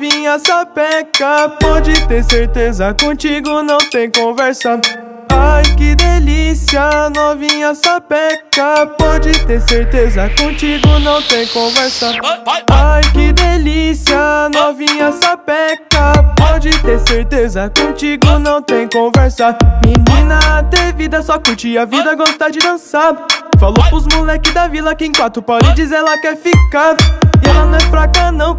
Novinha sapeca Pode ter certeza, contigo não tem conversa. Ai que delícia, novinha sapeca Pode ter certeza, contigo não tem conversa. Ai que delícia, novinha sapeca Pode ter certeza, contigo não tem conversa. Menina, ter vida, só curte a vida, gosta de dançar. Falou pros moleque da vila que em quatro paredes ela quer ficar. E ela não é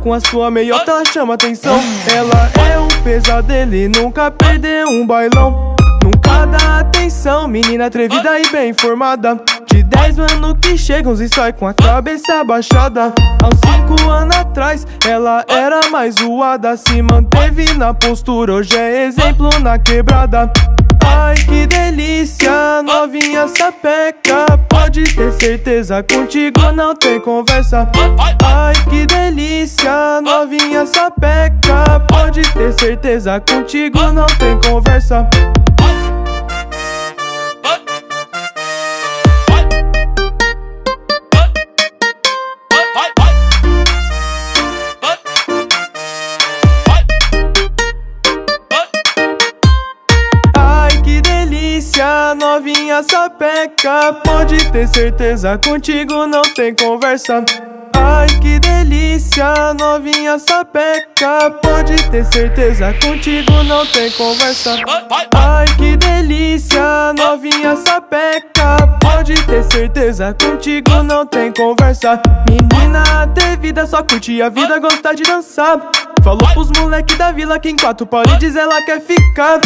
com a sua meiota chama atenção. Ela é um pesadelo e nunca perdeu um bailão. Nunca dá atenção, menina atrevida e bem informada De 10 anos que chegam e sai com a cabeça abaixada Há uns 5 anos atrás, ela era mais zoada. Se manteve na postura, hoje é exemplo na quebrada Ai que delícia, novinha sapeca. Pode ter certeza, contigo não tem conversa. Ai que delícia, novinha sapeca. Pode ter certeza, contigo não tem conversa novinha sapeca Pode ter certeza, contigo não tem conversa. Ai que delícia, novinha sapeca Pode ter certeza, contigo não tem conversa. Ai que delícia, novinha sapeca Pode ter certeza, contigo não tem conversa. Menina, ter vida, só curte a vida, gosta de dançar. Falou pros moleque da vila que em quatro paredes ela quer ficar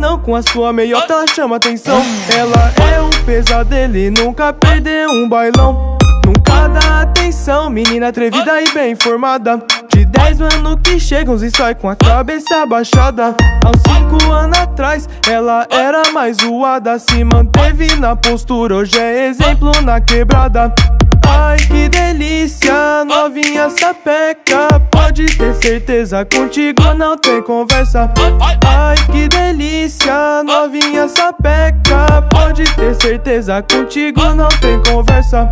não com a sua meiota chama atenção. Ela é um pesadelo e nunca perdeu um bailão. Nunca dá atenção, menina atrevida e bem informada De 10 anos que chegam e sai com a cabeça abaixada. Há uns 5 anos atrás, ela era mais zoada. Se manteve na postura, hoje é exemplo na quebrada Ai que delícia, novinha sapeca. Pode ter certeza, contigo não tem conversa. Ai que delícia, novinha sapeca. Pode ter certeza, contigo não tem conversa